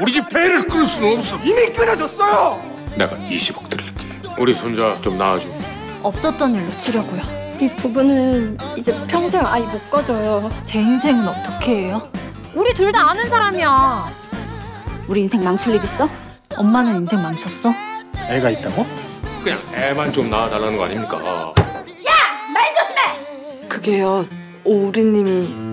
우리 집 배를 끊을 수는 없어. 이미 끊어졌어요. 내가 20억 드릴게. 우리 손자 좀 낳아줘. 없었던 일로 치려고요. 우리 부부는 이제 평생 아이 못 가져요. 제 인생은 어떻게 해요? 우리 둘 다 아는 사람이야. 우리 인생 망칠 일 있어? 엄마는 인생 망쳤어? 애가 있다고? 그냥 애만 좀 낳아달라는 거 아닙니까? 야! 말 조심해! 그게요 오리님이